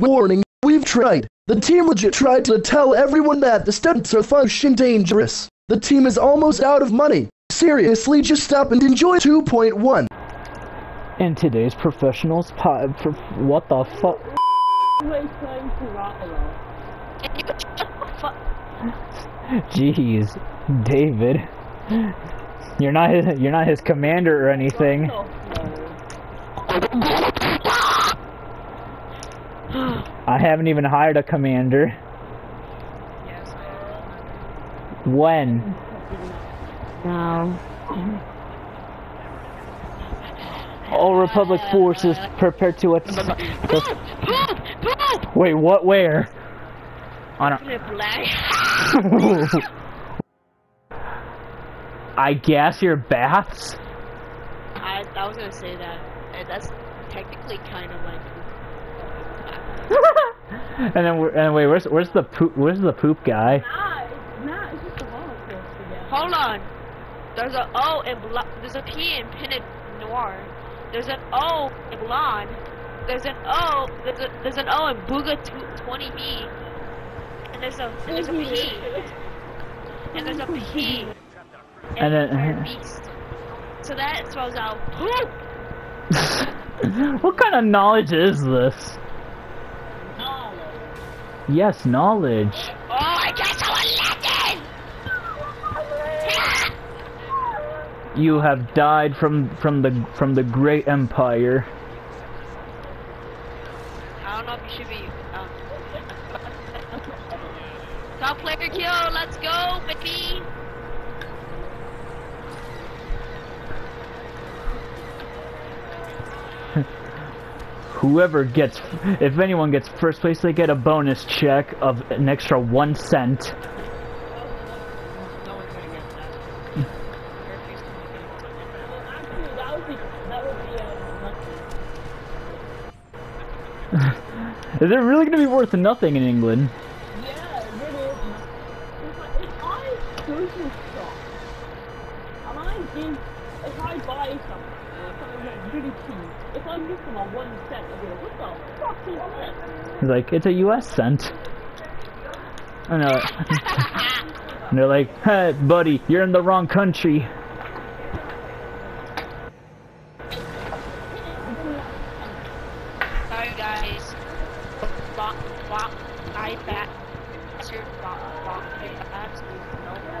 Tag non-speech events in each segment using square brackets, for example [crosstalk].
Warning, we've tried. The team legit tried to tell everyone that the stunts are fucking dangerous. The team is almost out of money. Seriously, just stop and enjoy 2.1. In today's professionals pod, for, what the fuck? [laughs] Jeez, David, you're not his, you're not his commander or anything. [laughs] [laughs] I haven't even hired a commander. When? Now. All Republic forces prepare to at- Wait, what? Where? On a- [laughs] I guess your baths. I, I was gonna say that. That's technically kind of like. [laughs] and then, we're- and wait, where's where's the poop? Where's the poop guy? Nah, nah, it's just a Holocaust. Hold on. There's a O in bl- There's a P in Pinot Noir. There's an O in blonde. There's an O. There's a there's an O in Booga 20B. And there's a and there's a P. And there's a P. And then- Iron Beast. So that spells out poop. [laughs] what kind of knowledge is this? Yes, knowledge. Oh, I got someone Latin. You have died from from the from the great empire. I don't know if you should be. Um, top player kill. Let's go, baby. Whoever gets, if anyone gets first place, they get a bonus check of an extra one cent. Gonna. [laughs] Is it really going to be worth nothing in England? Yeah, really. If I, if I go to a shop, and I give, if I buy something, uh, something that's really cheap, if I'm missing on one cent, I'll be like, what the fuck is this? It's like it's a U.S. cent. I know. and they're like, "Hey, buddy, you're in the wrong country." Sorry, guys. Bop, bop, I bat. Sir, bop, bop, absolutely no more.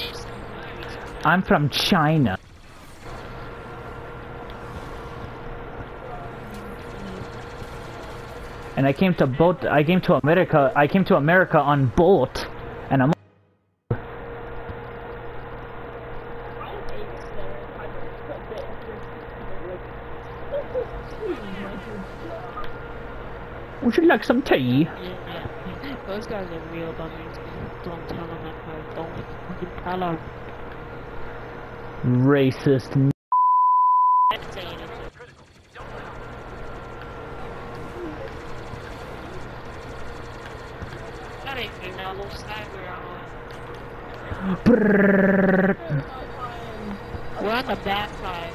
eat some pizza. I'm from China. And I came to boat. I came to America. I came to America on boat, and I'm. Would you like some tea? Yeah, those guys are real bummers. Don't tell them that. Don't fucking tell them. Racist. I didn't say anything. Not even know what side we're on. We're on the side.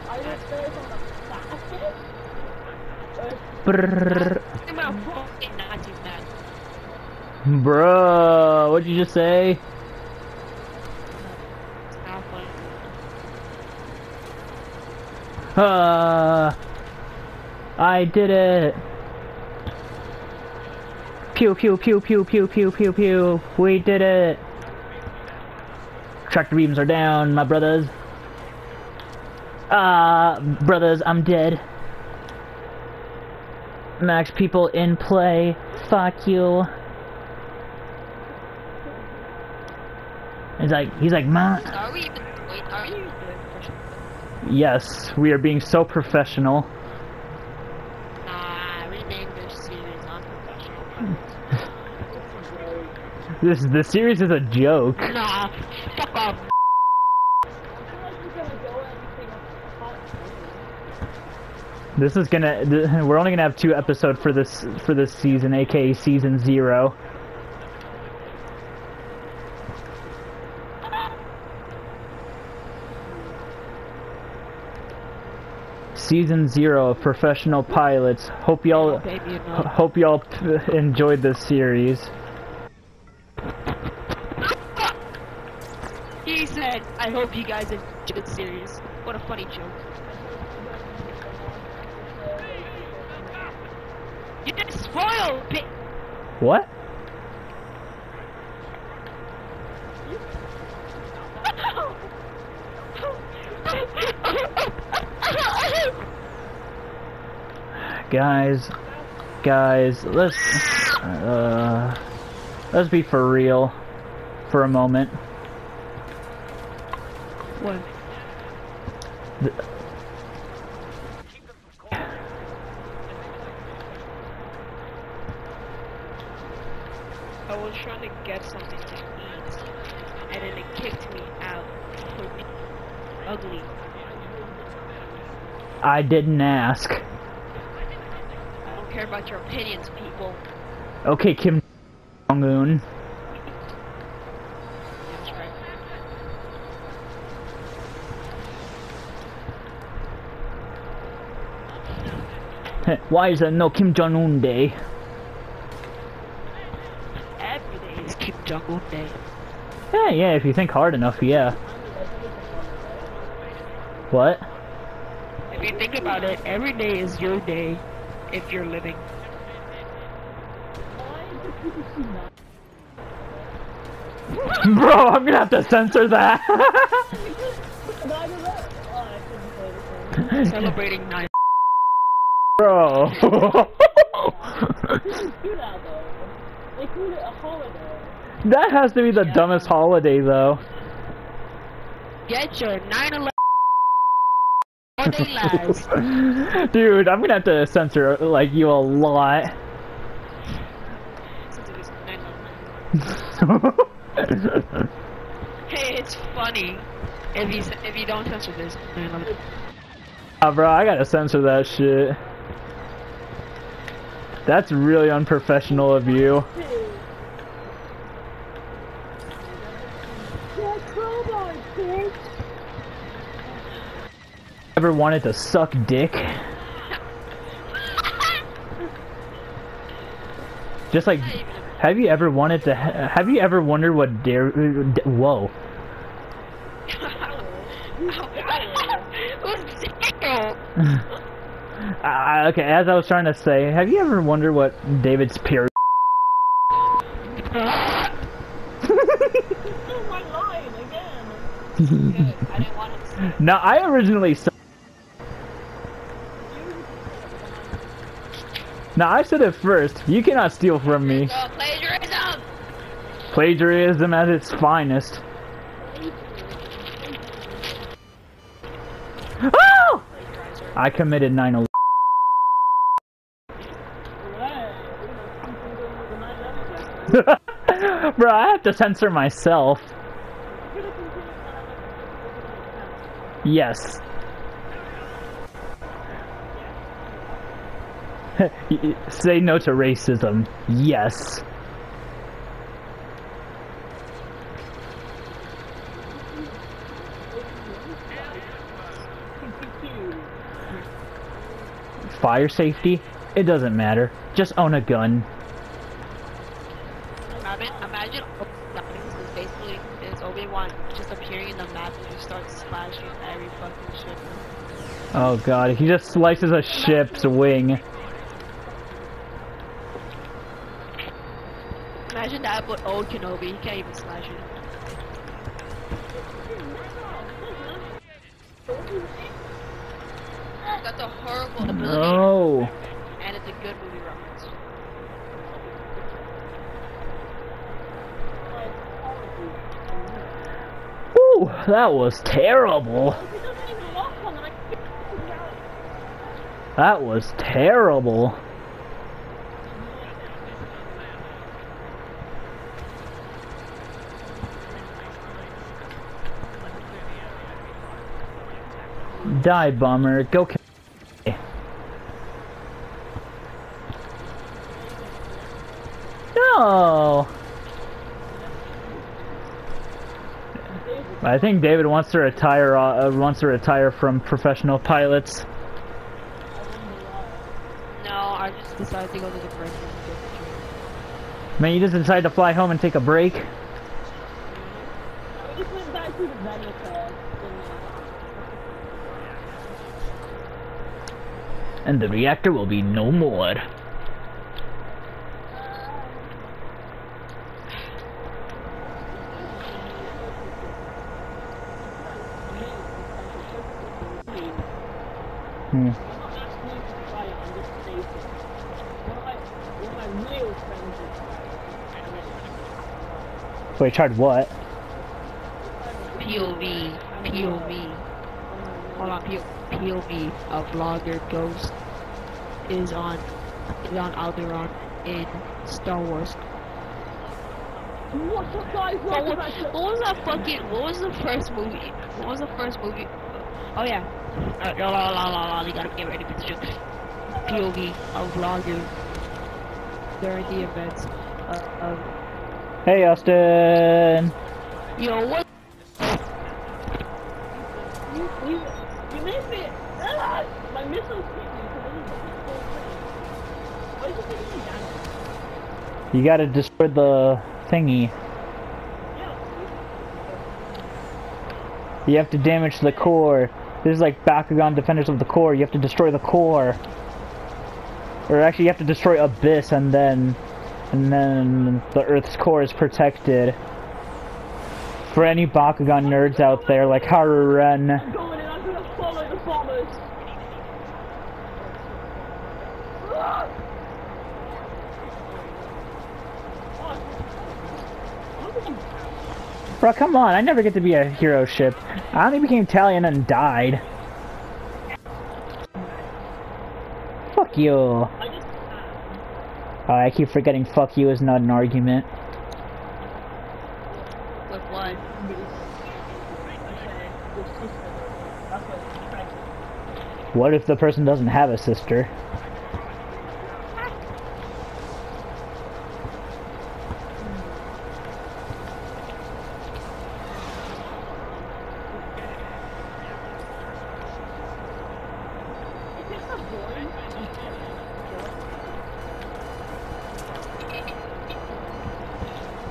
Nazi man. Bruh, what'd you just say? It's not funny. Uh, I did it. Pew pew pew pew pew pew pew pew. We did it. Tractor beams are down, my brothers. Ah, brothers, I'm dead. Max people in play. Fuck you. He's like, he's like, man. Are we even, wait, are you? Yes, we are being so professional. This the series is a joke. nah, fuck off. I feel like we're gonna go everything hot. This is gonna. Th we're only gonna have two episodes for this for this season, aka season zero. Season zero of professional pilots. Hope y'all Baby, h- no. hope y'all enjoyed this series. He said, I hope you guys enjoyed the series. What a funny joke. You just spoiled it! What? Guys, guys, let's uh, let's be for real for a moment. What? I was trying to get something to eat, and then it kicked me out for being ugly. I didn't ask. I don't care about your opinions, people. Okay, Kim Jong Un. That's right. [laughs] Why is there no Kim Jong Un Day? Every day is Kim Jong Un Day. Yeah, yeah. If you think hard enough, yeah. What? If you think about it, every day is your day if you're living. Why do people see that? Bro, I'm gonna have to censor that. [laughs] And I Bro. That though. They a holiday. that has to be the dumbest holiday, though. Get your 9 11 all day lives. Dude, I'm gonna have to censor like you a lot. Since it was 9/11. Hey, it's funny if you if you don't censor this 9/11. Ah, bro, I gotta censor that shit. That's really unprofessional of you. Ever wanted to suck dick? Just like, have you ever wanted to? Ha- have you ever wondered what dare? Whoa. Uh, okay, as I was trying to say, have you ever wondered what David's period? My line again. Good. I didn't want to say. Now, I originally said. Now I said it first. You cannot steal from me. So plagiarism. Plagiarism at its finest. Oh! I committed 9 [laughs] Bro, I have to censor myself. Yes. [laughs] Say no to racism. Yes. Fire safety? It doesn't matter. Just own a gun. Basically is Obi-Wan just appearing in the map and just starts slashing every fucking ship. Oh god, he just slices a ship's wing. Imagine that, but old Kenobi, he can't even slash it. Horrible ability. No! And it's a good move. That was terrible. That was terrible. Die, bummer. Go kill. No. I think David wants to retire. Uh, wants to retire from professional pilots. No, I just decided to go to the bridge and get the train. Man, you just decided to fly home and take a break. We just went back to the venue. And the reactor will be no more. Hmm. I'm not asking you to try it, I'm just stating. One of my, one of my real friends is trying it. Wait, tried what? POV. POV. Hold on, P- POV. A vlogger ghost is on is on Alderaan in Star Wars. What's up, guys? What, what, what was that fucking? What was the first movie? What was the first movie? Oh yeah. La la la la la. You gotta get ready for the joke. POV. A vlogger during the events uh, of. Hey, Austin. Yo, what? You, you, you made me. Ah, my missiles hit me didn't hit the whole Why did you hit? You gotta destroy the thingy. You have to damage the core. This is like Bakugan Defenders of the Core. You have to destroy the core. Or actually, you have to destroy Abyss, and then, and then the Earth's core is protected. For any Bakugan nerds out there, like Haruren. I'm follow the bombers. Bro, come on! I never get to be a hero ship. I only became Talion and died. Fuck you. I. Oh, I keep forgetting fuck you is not an argument. With what? What if the person doesn't have a sister?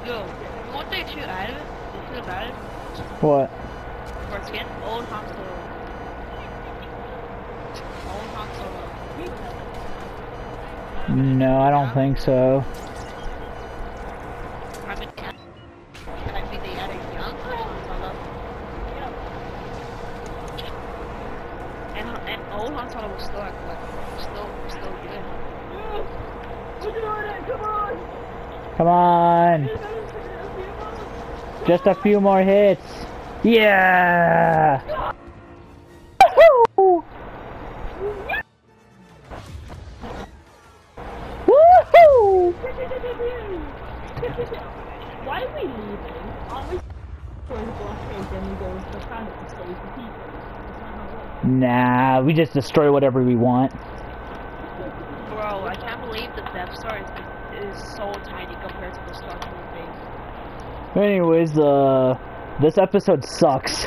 Yo, one thing too out of it, this is about it, What? old Han Solo. Old Han Solo. No, I don't think so. I mean, can I mean they added young Han Solo. And, and old Han Solo was still, like, still, still good. We're doing it! Come on! Come on! Just a few more hits. Yeah! Woohoo! Woohoo! Why are we leaving? Aren't we going to blockade then we go to the planet to save the people? Nah, we just destroy whatever we want. Bro, I can't believe the Death Star is, is so tiny compared to the Starkiller base. Anyways, uh, this episode sucks.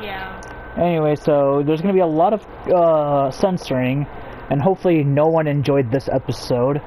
Yeah. Anyway, so there's gonna be a lot of uh, censoring, and hopefully no one enjoyed this episode.